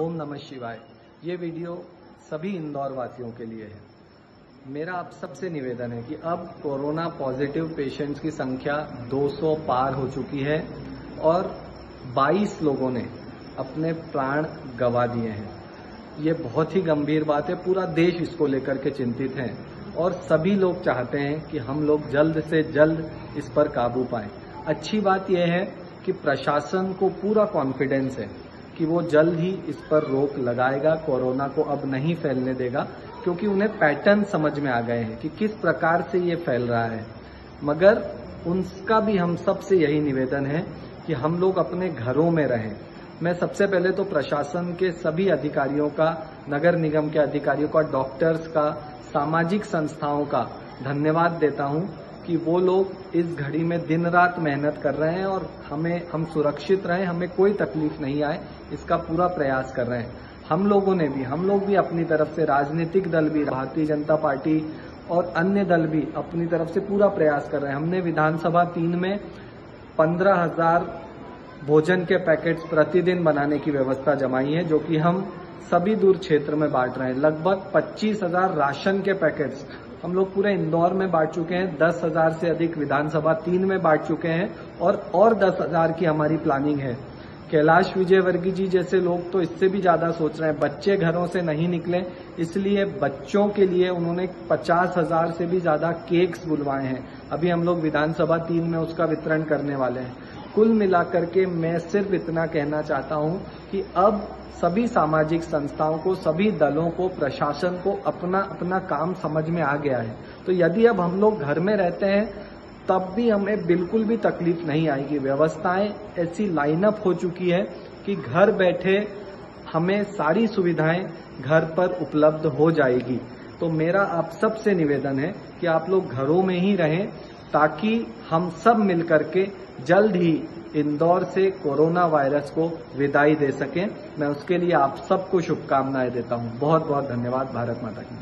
ओम नमः शिवाय। ये वीडियो सभी इंदौर वासियों के लिए है। मेरा आप सबसे निवेदन है कि अब कोरोना पॉजिटिव पेशेंट्स की संख्या 200 पार हो चुकी है और 22 लोगों ने अपने प्राण गवा दिए हैं। ये बहुत ही गंभीर बात है। पूरा देश इसको लेकर के चिंतित है और सभी लोग चाहते हैं कि हम लोग जल्द से जल्द इस पर काबू पाएँ। अच्छी बात यह है कि प्रशासन को पूरा कॉन्फिडेंस है कि वो जल्द ही इस पर रोक लगाएगा, कोरोना को अब नहीं फैलने देगा, क्योंकि उन्हें पैटर्न समझ में आ गए हैं कि किस प्रकार से ये फैल रहा है। मगर उनका भी हम सबसे यही निवेदन है कि हम लोग अपने घरों में रहें। मैं सबसे पहले तो प्रशासन के सभी अधिकारियों का, नगर निगम के अधिकारियों का, डॉक्टर्स का, सामाजिक संस्थाओं का धन्यवाद देता हूँ। कि वो लोग इस घड़ी में दिन रात मेहनत कर रहे हैं और हमें, हम सुरक्षित रहें, हमें कोई तकलीफ़ नहीं आए, इसका पूरा प्रयास कर रहे हैं। हम लोगों ने भी, हम लोग भी अपनी तरफ़ से राजनीतिक दल भी, भारतीय जनता पार्टी और अन्य दल भी अपनी तरफ़ से पूरा प्रयास कर रहे हैं। हमने विधानसभा तीन में पंद्रह हज़ार भोजन के पैकेट्स प्रतिदिन बनाने की व्यवस्था जमाई है, जो कि हम सभी दूर क्षेत्र में बांट रहे हैं। लगभग पच्चीस हज़ार राशन के पैकेट्स हम लोग पूरे इंदौर में बांट चुके हैं। दस हज़ार से अधिक विधानसभा, तीन में बांट चुके हैं और और दस हज़ार की हमारी प्लानिंग है। कैलाश विजयवर्गीय जी जैसे लोग तो इससे भी ज़्यादा सोच रहे हैं। बच्चे घरों से नहीं निकले, इसलिए बच्चों के लिए उन्होंने पचास हज़ार से भी ज़्यादा केक्स बुलवाए हैं। अभी हम लोग विधानसभा तीन में उसका वितरण करने वाले हैं। कुल मिलाकर के मैं सिर्फ़ इतना कहना चाहता हूँ कि अब सभी सामाजिक संस्थाओं को, सभी दलों को, प्रशासन को अपना अपना काम समझ में आ गया है। तो यदि अब हम लोग घर में रहते हैं, तब भी हमें बिल्कुल भी तकलीफ़ नहीं आएगी। व्यवस्थाएँ ऐसी लाइनअप हो चुकी है कि घर बैठे हमें सारी सुविधाएँ घर पर उपलब्ध हो जाएगी। तो मेरा आप सबसे निवेदन है कि आप लोग घरों में ही रहें ताकि हम सब मिलकर के जल्द ही इंदौर से कोरोना वायरस को विदाई दे सकें। मैं उसके लिए आप सबको शुभकामनाएँ देता हूँ। बहुत बहुत धन्यवाद, भारत माता की